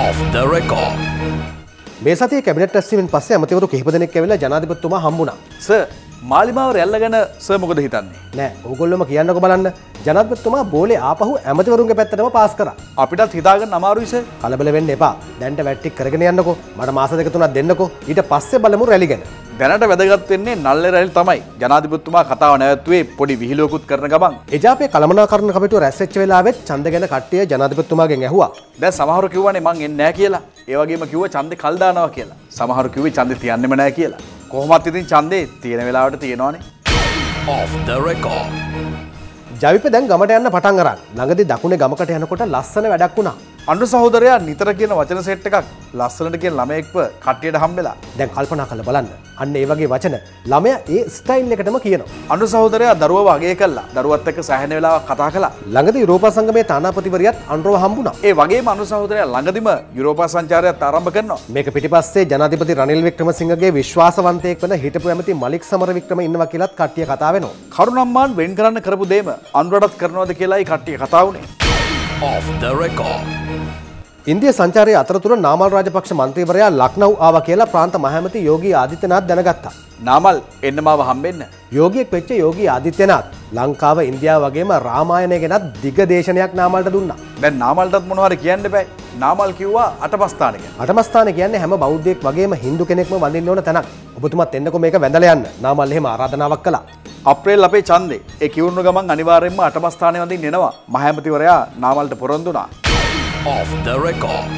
off the record. මේ සතිය cabinet රැස්වීමෙන් පස්සේ ඇමතිවරු කිහිප දෙනෙක් ඇවිල්ලා ජනාධිපතිතුමා හම්බුණා. ස මාලිමාව රැල්ල ගැන ස මොකද හිතන්නේ. නෑ ඕගොල්ලොම කියන්නකො බලන්න ජනාධිපතිතුමා බෝලේ ආපහු ඇමතිවරුන්ගේ පැත්තටම පාස් කරා. අපිටත් හිතාගන්න අමාරුයිස කලබල වෙන්න එපා. දැන්ට වැට්ටික් කරගෙන යන්නකෝ. මට මාස දෙක තුනක් දෙන්නකෝ. ඊට පස්සේ බලමු රැලි ගැන. දැනට වැදගත් වෙන්නේ නල්ල රැල් තමයි ජනාධිපතිතුමා කතාව නැවැත්තුවේ පොඩි විහිලුවකුත් කරන ගමන්. එජාපේ කළමනාකරණ කමිටුව රැස් වෙච්ච වෙලාවෙත් ඡන්ද ගැන කට්ටිය ජනාධිපතිතුමාගෙන් ඇහුවා. දැන් සමහරු කිව්වනේ මං එන්නේ නැහැ කියලා. ඒ වගේම කිව්ව ඡන්දේ කල් දානවා කියලා. සමහරු කිව්වේ ඡන්දේ තියන්නෙම නැහැ කියලා. කොහොමත් ඉතින් ඡන්දේ තියෙන වෙලාවට තියෙනවනේ. Off the record. ජවිප දැන් ගමට යන්න පටන් අරන්. ළඟදී දකුණේ ගමකට යනකොට ලස්සන වැඩක් වුණා. අන්ඩු සහෝදරයා නිතර කියන වචන සෙට් එකක් ලස්සනට කියන ළමයෙක්ව කට්ටියට හම්බෙලා. දැන් කල්පනා කරලා බලන්න. අන්න ඒ වගේ වචන ළමයා ඒ ස්ටයිල් එකටම කියනවා. අන්ඩු සහෝදරයා දරුවව අගය කළා. දරුවත් එක්ක සෑහෙන වෙලාවක් කතා කළා. ළඟදී යුරෝපා සංගමේ තානාපතිවරියත් අන්රව හම්බුණා. ඒ වගේම අන්ඩු සහෝදරයා ළඟදිම යුරෝපා සංචාරයත් ආරම්භ කරනවා. මේක පිටිපස්සේ ජනාධිපති රනිල් වික්‍රමසිංහගේ විශ්වාසවන්තයෙක් වන හිටපු ඇමති මලික් සමරවික්‍රම ඉන්නවා කියලාත් කට්ටිය කතා වෙනවා. කරුණම්මාන් වෙන් කරන්න කරපු දේම අන්රටත් කරනවද කියලායි කට්ටිය කතා වුණේ. Off the record. ඉන්දිය සංචාරය අතරතුර නාමල් රාජපක්ෂ මන්ත්‍රීවරයා ලක්නව් ආවා කියලා ප්‍රාන්ත මහමැති යෝගී ආදිත්‍යනාත් දැනගත්තා. නාමල් එන්න මාව හම්බෙන්න. යෝගියෙක් වෙච්ච යෝගී ආදිත්‍යනාත් ලංකාව ඉන්දියාව වගේම රාමායනය ගැනත් දිග දේශනයක් නාමල්ට දුන්නා. දැන් නාමල්ටත් මොනවද කියන්න බෑ. නාමල් කිව්වා අටපස්ථාන ගැන. අටමස්ථාන කියන්නේ හැම බෞද්ධයෙක් වගේම හින්දු කෙනෙක්ම වඳින්න ඕන තැනක්. ඔබතුමත් එන්නකො මේක වැඳලා යන්න. නාමල් එහෙම ආරාධනාවක් කළා. අප්‍රේල් අපේ ඡන්දේ ඒ කිවුණු ගමන් අනිවාර්යයෙන්ම අටමස්ථානය වඳින්න එනවා. මහඇමතිවරයා නාමල්ට පොරොන්දුනා. Off the record.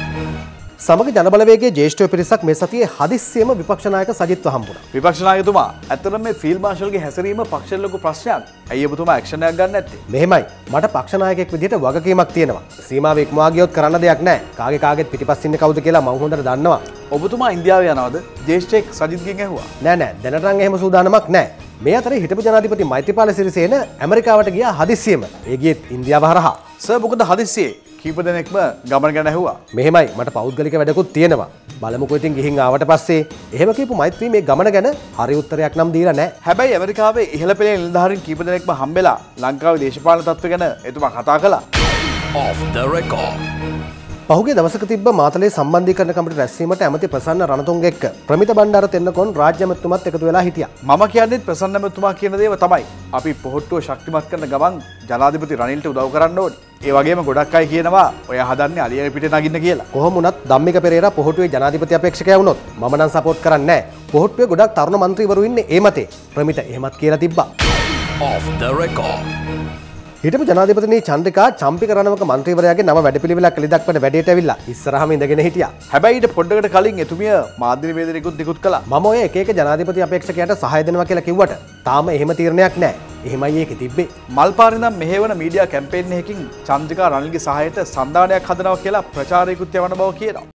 සමග ජනබලවේගේ ජේෂ්ඨ පිරිසක් මේ සතියේ හදිස්සියම විපක්ෂ නායක සජිත්ව හම්බුණා. විපක්ෂ නායකතුමා ඇත්තටම මේ ෆීල්ඩ් මාෂල්ගේ හැසිරීම පක්ෂයට ලොකු ප්‍රශ්නයක්. ඇයි ඔබතුමා ඇක්ෂන්යක් ගන්න නැත්තේ? මෙහෙමයි මට පක්ෂ නායකයෙක් විදිහට වගකීමක් තියෙනවා. සීමාව ඉක්මවා ගියොත් කරන්න දෙයක් නැහැ. කාගේ කාගෙත් පිටිපස්ස ඉන්නේ කවුද කියලා මම හොඳට දන්නවා. ඔබතුමා ඉන්දියාව යනවද? ජේෂ්ඨෙක් සජිත්ගෙන් ඇහුවා. නෑ නෑ දැනට නම් එහෙම සූදානමක් නෑ. මේ අතර හිටපු ජනාධිපති මෛත්‍රීපාල සිරිසේන ඇමරිකාවට ගියා හදිස්සියම. ඒ ගියෙත් ඉන්දියාව හරහා. සර් මොකද හදිස්සියේ කීප දෙනෙක්ම ගමන ගැන ඇහුවා. මෙහෙමයි මට පෞද්ගලික වැඩකුත් තියෙනවා. බලමුකෝ ඉතින් ගිහින් ආවට පස්සේ එහෙම කියපු මෛත්‍රී මේ ගමන ගැන හරි උත්තරයක් නම් දීලා නෑ. හැබැයි ඇමරිකාවේ ඉහළ පෙළේ නිලධාරීන් කීප දෙනෙක්ම හම්බෙලා ලංකාවේ දේශපාලන තත්ත්ව ගැන එතුමා කතා කළා. Off the record. පහුගේ දවසක තිබ්බ මාතලේ සම්බන්ධීකරණ කමිටු රැස්වීමට ඇමති ප්‍රසන්න රණතුංග එක්ක ප්‍රමිත බණ්ඩාර තෙන්නකොන් රාජ්‍ය ඇමතුමත් එකතු වෙලා හිටියා. මම කියන්නේ ප්‍රසන්න ඇමතුමා කියන දේව තමයි. අපි පොහොට්ටුව ශක්තිමත් කරන ගමන් ජනාධිපති රනිල්ට උදව් කරන්න ඕනේ. ඒ වගේම ගොඩක් අය කියනවා ඔය හදන්නේ අලිය පිට නගින්න කියලා. කොහොම වුණත් ධම්මික පෙරේරා පොහොටුවේ ජනාධිපති අපේක්ෂකයා වුණොත් මම නම් සපෝට් කරන්නේ නැහැ. පොහොට්ටුවේ ගොඩක් තරුණ මන්ත්‍රීවරු ඉන්නේ ඒ මතේ. ප්‍රමිත එහෙමත් කියලා තිබ්බා. Off the record. හිටපු ජනාධිපතිනී චන්ද්‍රිකා චම්පික රණවක මන්ත්‍රීවරයාගේ නම වැඩපිළිවෙලක් එළිදක්වන වැඩේට ඇවිල්ලා ඉස්සරහම ඉඳගෙන හිටියා. හැබැයි ඊට පොඩ්ඩකට කලින් එතුමිය මාධ්‍ය නිවේදනයකුත් නිකුත් කළා. මම ඔය එක ජනාධිපති අපේක්ෂකයට සහාය දෙනවා කියලා කිව්වට තාම එහෙම තීරණයක් නැහැ. එහෙමයි ඒකේ තිබ්බේ. මල්පාරිනම් මෙහෙවන මීඩියා කැම්පේන් එකකින් චන්ද්‍රිකා රනිල්ගේ සහයට සන්ධානයක් හදනවා කියලා ප්‍රචාරයකුත් යවන බව කියනවා.